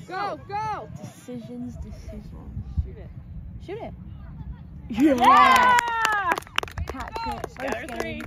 Go, go. Decisions, decisions. Shoot it. Shoot it. Yeah! yeah! Patrick, three.